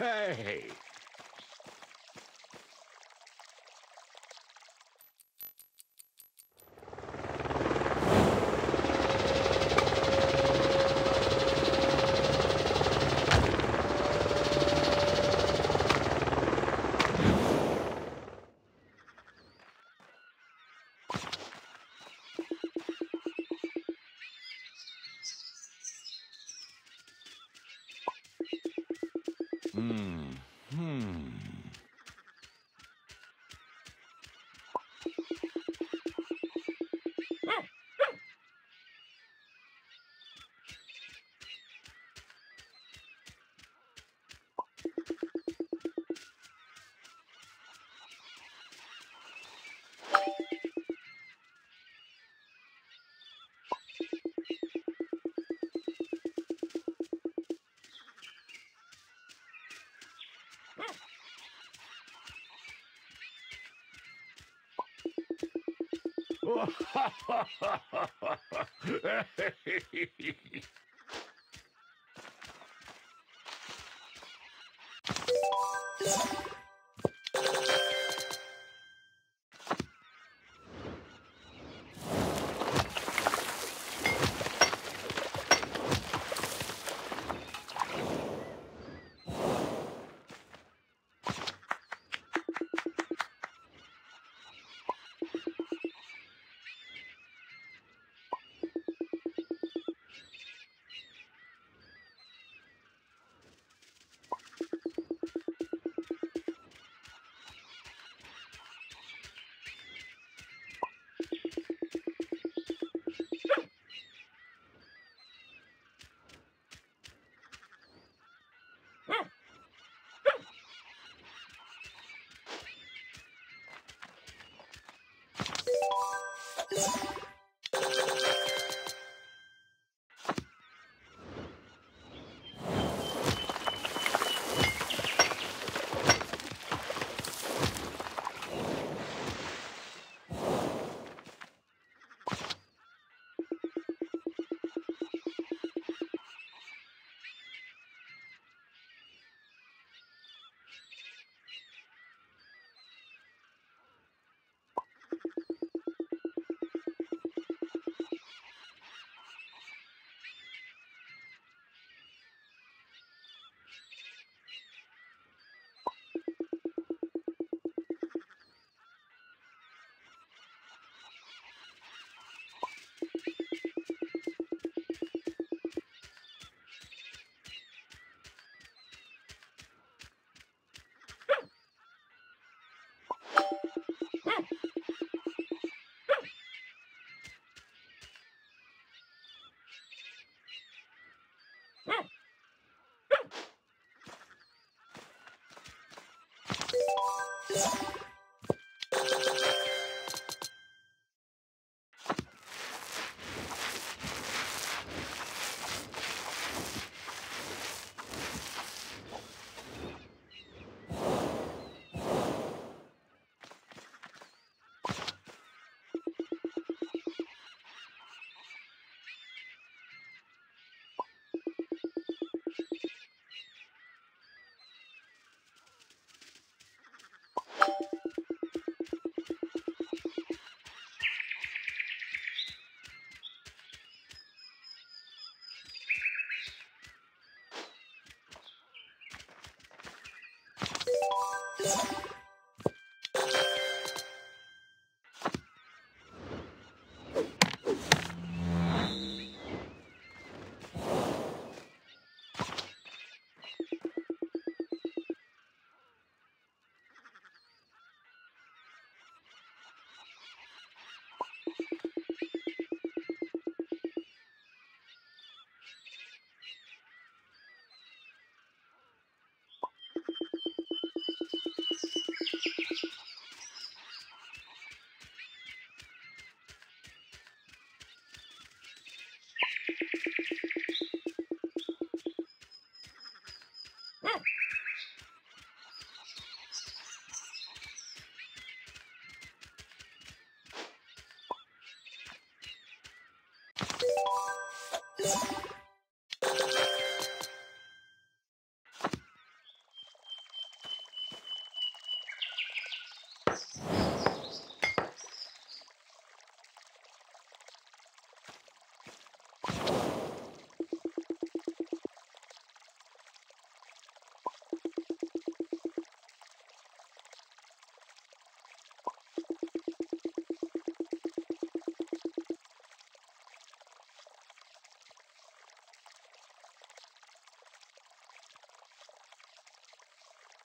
Hey! Hmm. Ha ha ha ha ha ha! you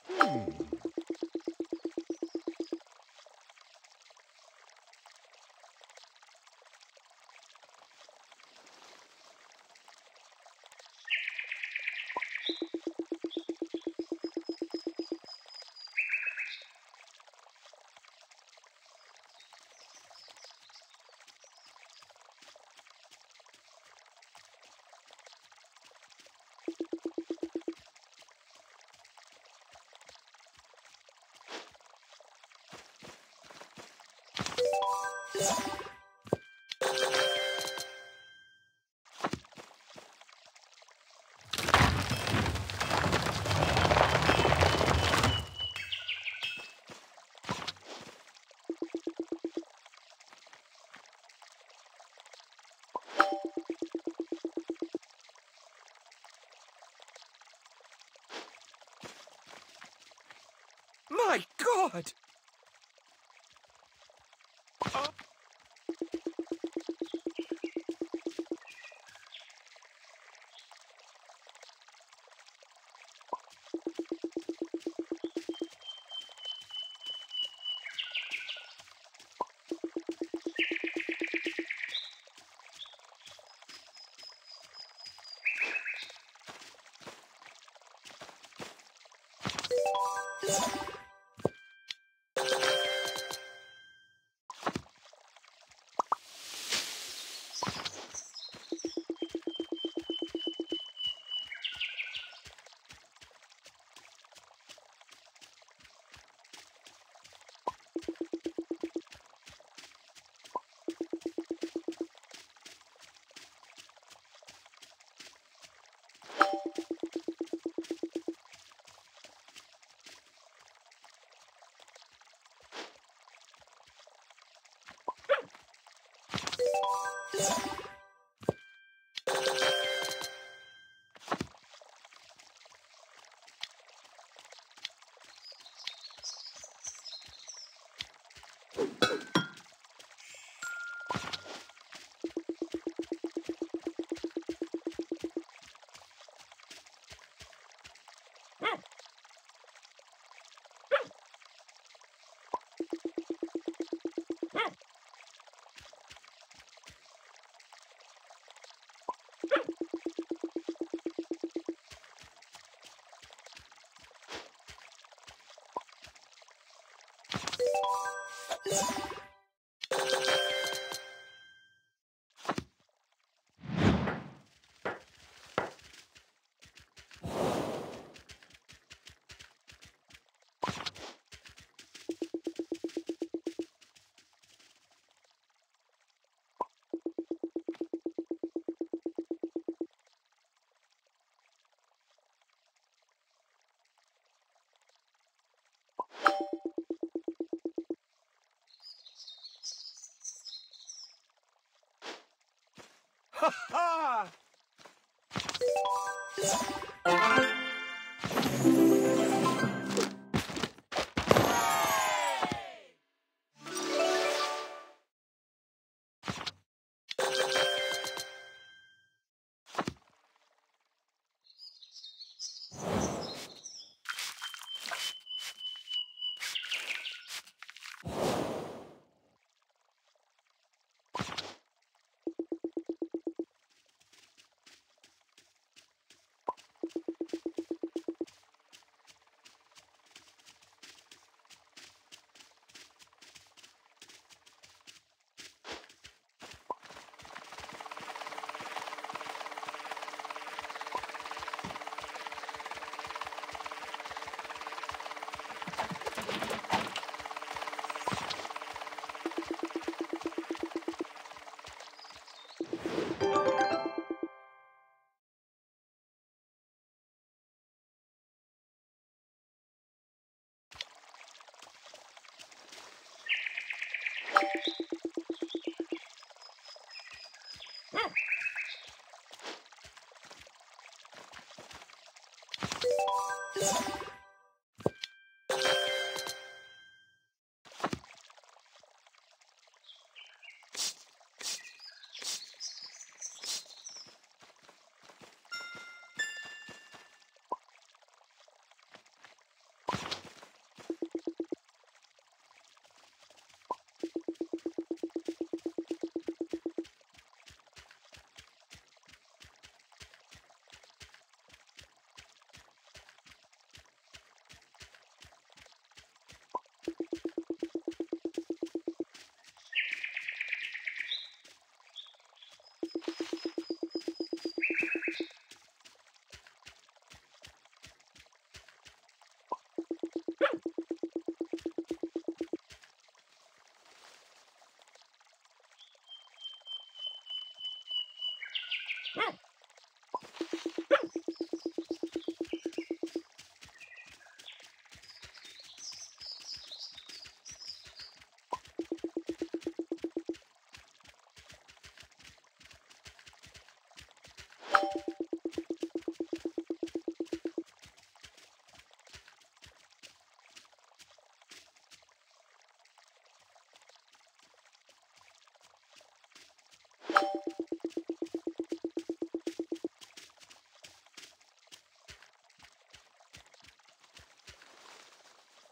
Hmm. My God! Oh. Yeah. Ha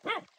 Wow.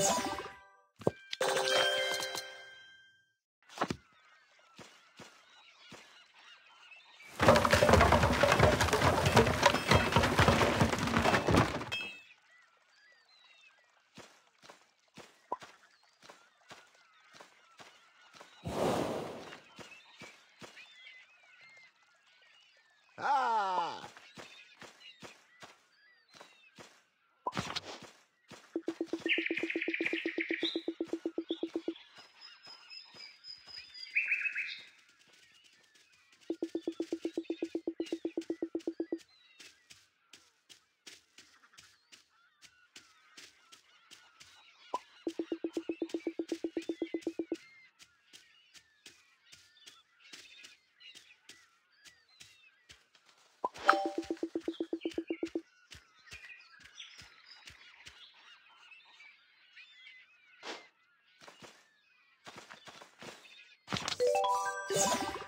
Ah! すげえ!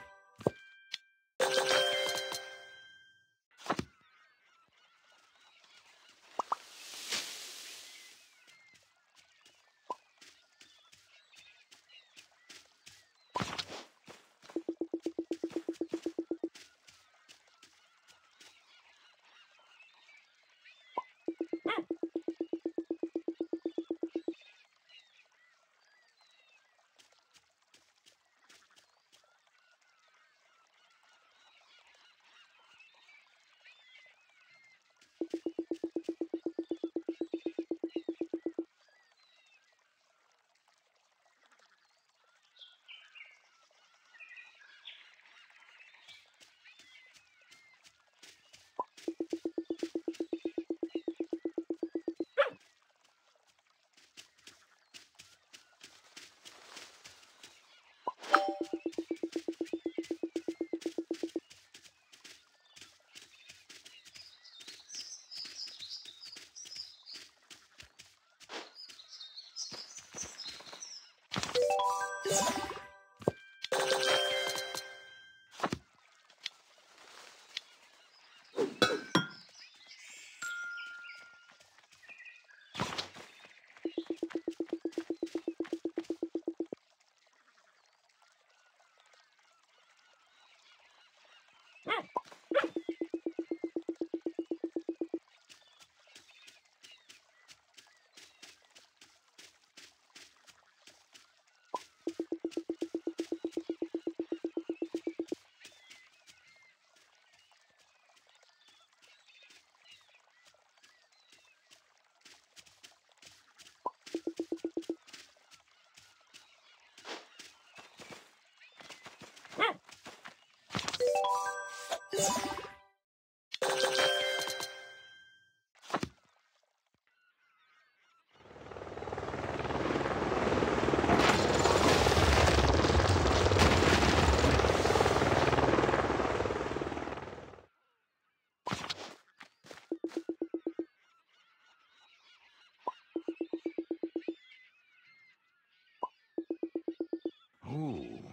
Ooh.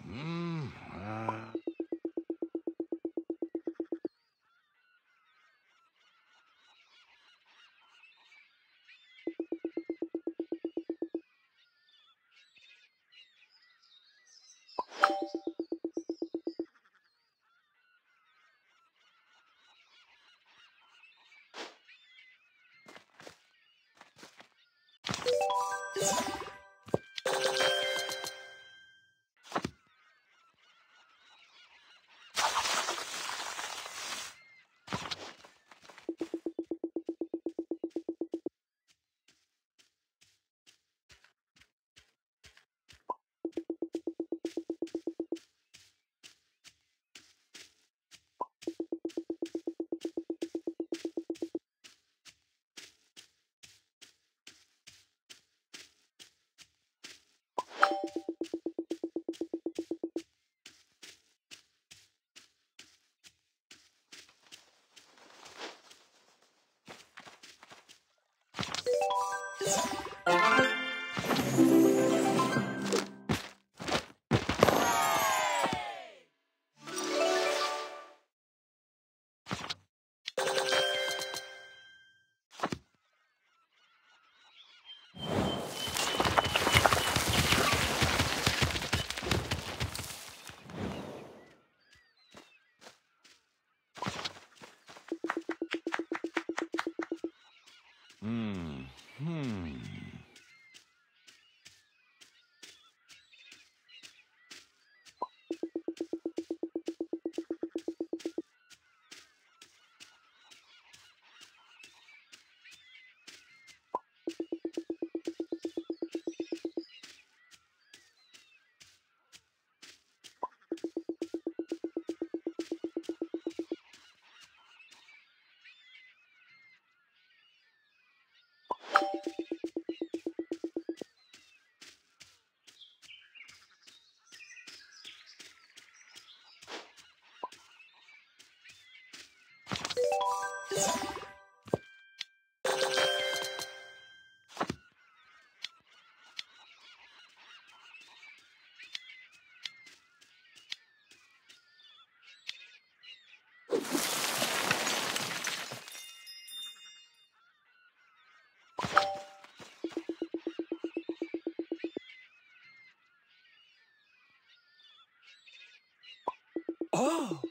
Oh!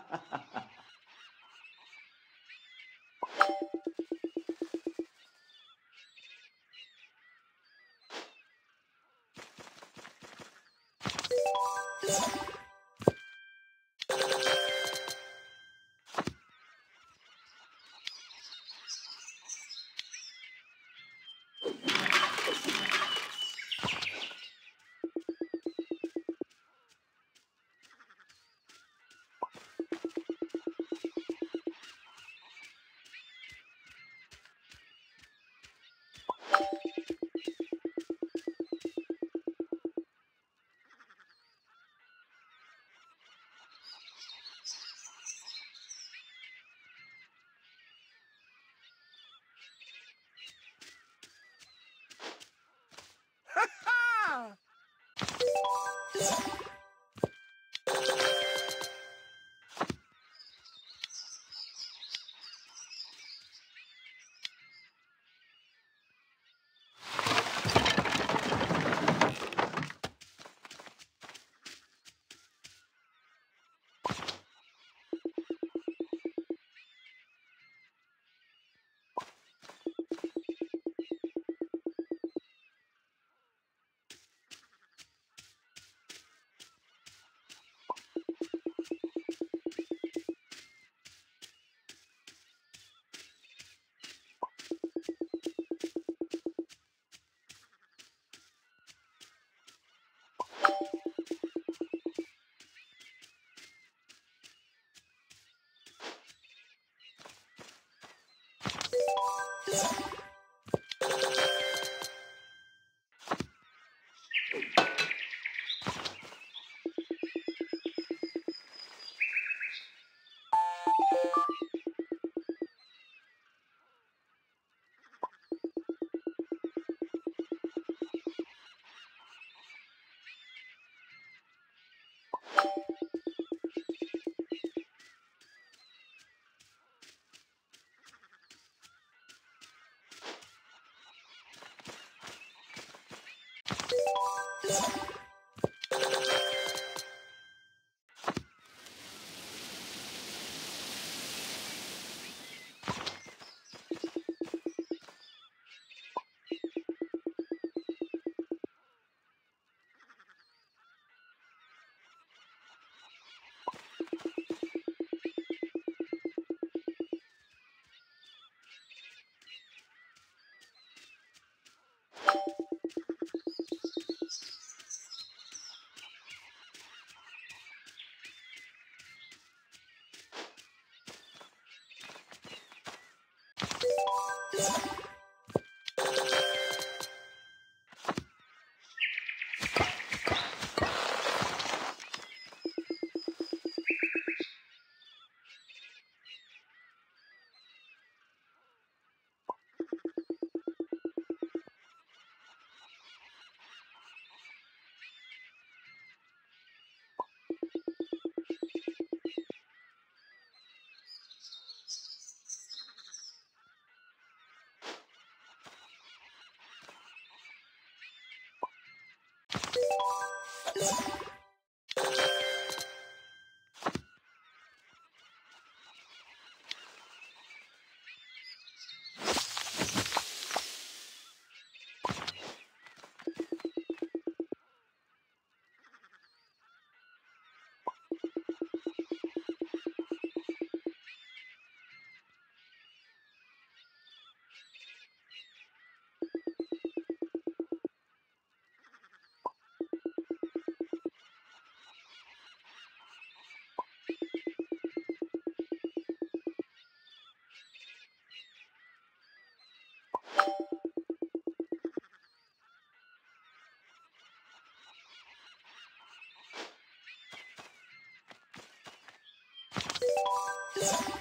you you you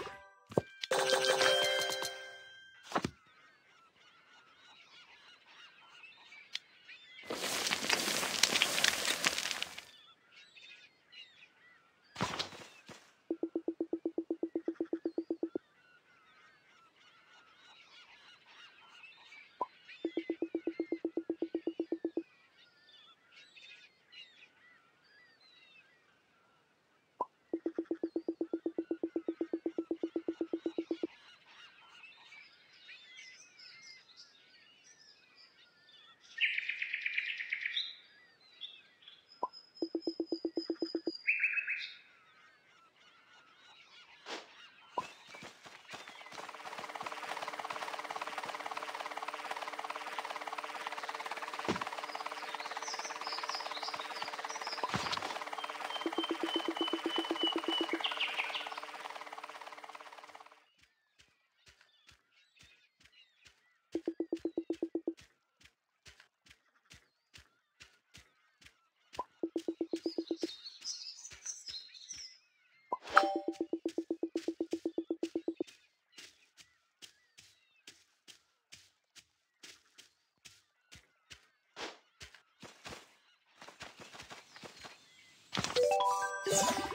Thanks.